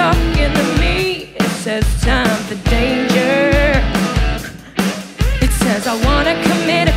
talking to me. It says time for danger. It says I wanna commit.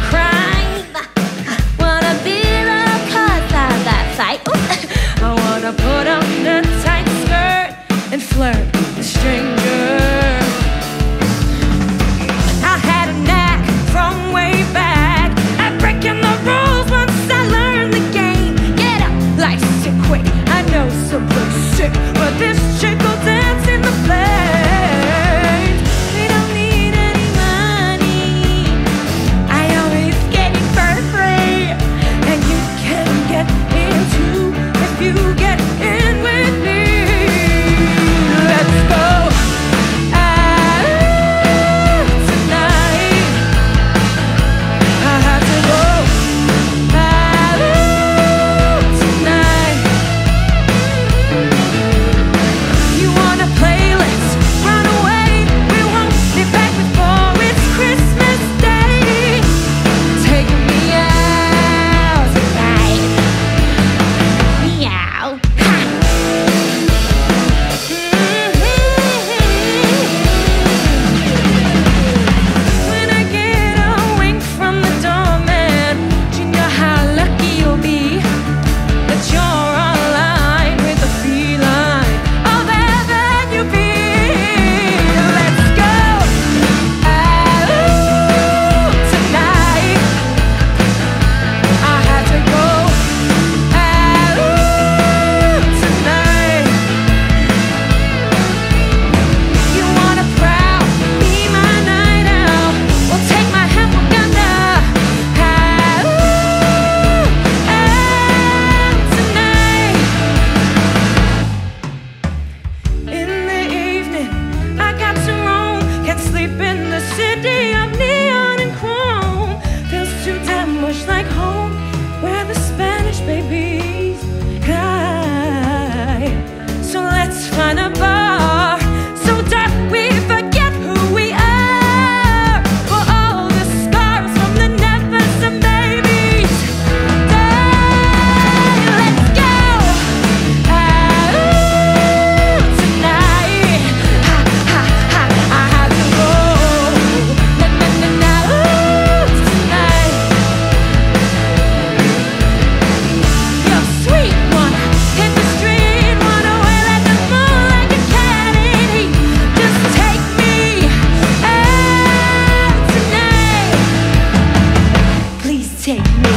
take me.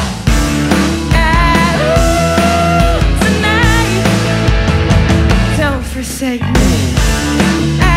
forsake me.